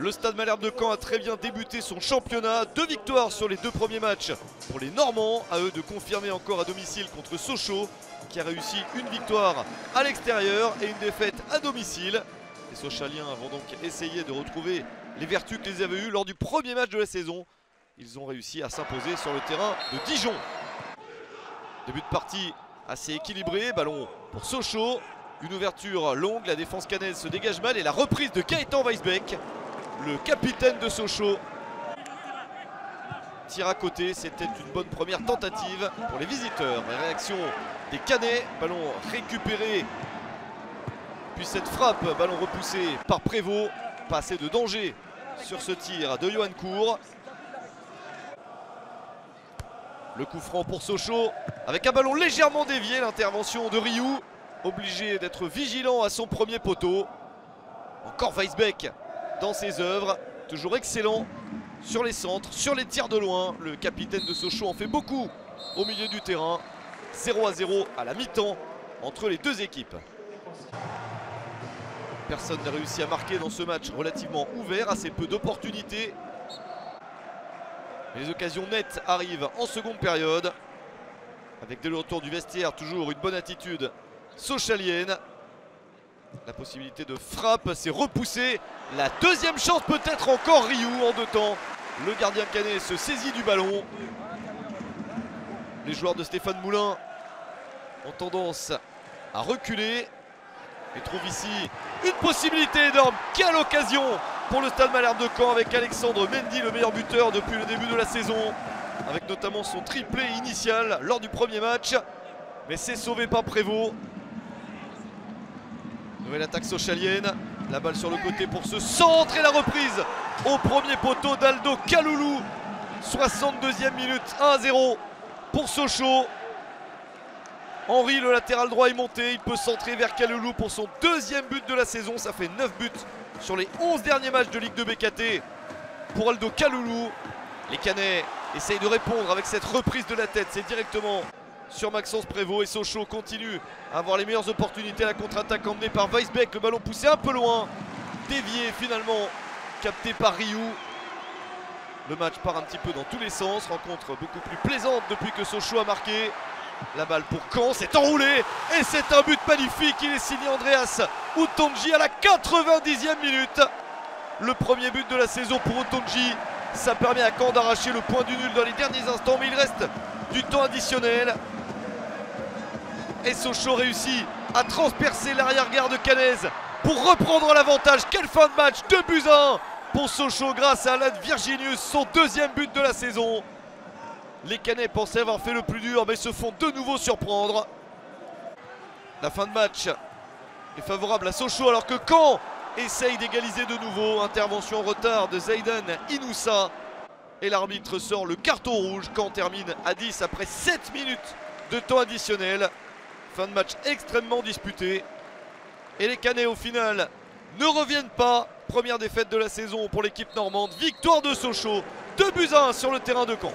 Le Stade Malherbe de Caen a très bien débuté son championnat. Deux victoires sur les deux premiers matchs pour les Normands. À eux de confirmer encore à domicile contre Sochaux, qui a réussi une victoire à l'extérieur et une défaite à domicile. Les Sochaliens vont donc essayer de retrouver les vertus qu'ils avaient eues lors du premier match de la saison. Ils ont réussi à s'imposer sur le terrain de Dijon. Début de partie assez équilibré. Ballon pour Sochaux. Une ouverture longue. La défense canaise se dégage mal. Et la reprise de Gaëtan Weisbeck le capitaine de Sochaux. Tire à côté, c'était une bonne première tentative pour les visiteurs. réaction des Canets, ballon récupéré. Puis cette frappe, ballon repoussé par Prévost. Pas assez de danger sur ce tir de Johan Cour. Le coup franc pour Sochaux avec un ballon légèrement dévié. L'intervention de Rioux, obligé d'être vigilant à son premier poteau. Encore Weisbeck dans ses œuvres. Toujours excellent sur les centres, sur les tirs de loin. Le capitaine de Sochaux en fait beaucoup au milieu du terrain. 0 à 0 à la mi-temps entre les deux équipes. Personne n'a réussi à marquer dans ce match relativement ouvert, assez peu d'opportunités. Les occasions nettes arrivent en seconde période. Avec dès le retour du vestiaire, toujours une bonne attitude sochalienne. La possibilité de frappe, c'est repoussé. La deuxième chance peut-être encore Ryu en deux temps. Le gardien canet se saisit du ballon. Les joueurs de Stéphane Moulin ont tendance à reculer. Et trouve ici une possibilité énorme. Quelle occasion pour le Stade Malherbe de Caen avec Alexandre Mendy, le meilleur buteur depuis le début de la saison. Avec notamment son triplé initial lors du premier match. Mais c'est sauvé par Prévost. Nouvelle attaque sochalienne. La balle sur le côté pour ce centre et la reprise au premier poteau d'Aldo Kaloulou. 62e minute, 1-0 pour Sochaux. Henri, le latéral droit, est monté. Il peut centrer vers Kaloulou pour son deuxième but de la saison. Ça fait 9 buts sur les 11 derniers matchs de Ligue 2 BKT pour Aldo Kaloulou. Les Canets essayent de répondre avec cette reprise de la tête. C'est directement sur Maxence Prévost et Sochaux continue à avoir les meilleures opportunités. La contre-attaque emmenée par Weisbeck, le ballon poussé un peu loin, dévié finalement, capté par Rioux. Le match part un petit peu dans tous les sens, rencontre beaucoup plus plaisante depuis que Sochaux a marqué. La balle pour Caen, c'est enroulé et c'est un but magnifique. Il est signé Andreas Utonji à la 90e minute. Le premier but de la saison pour Utonji. Ça permet à Caen d'arracher le point du nul dans les derniers instants, mais il reste du temps additionnel. Et Sochaux réussit à transpercer l'arrière-garde canaise pour reprendre l'avantage. Quelle fin de match 2 buts 1 pour Sochaux grâce à Alan Virginius, son deuxième but de la saison. Les Canets pensaient avoir fait le plus dur mais se font de nouveau surprendre. La fin de match est favorable à Sochaux alors que Caen essaye d'égaliser de nouveau. Intervention en retard de Zayden Inoussa. Et l'arbitre sort le carton rouge. Caen termine à 10 après 7 minutes de temps additionnel. Fin de match extrêmement disputé. Et les Canets au final ne reviennent pas. Première défaite de la saison pour l'équipe normande. Victoire de Sochaux. 2 buts 1 sur le terrain de Caen.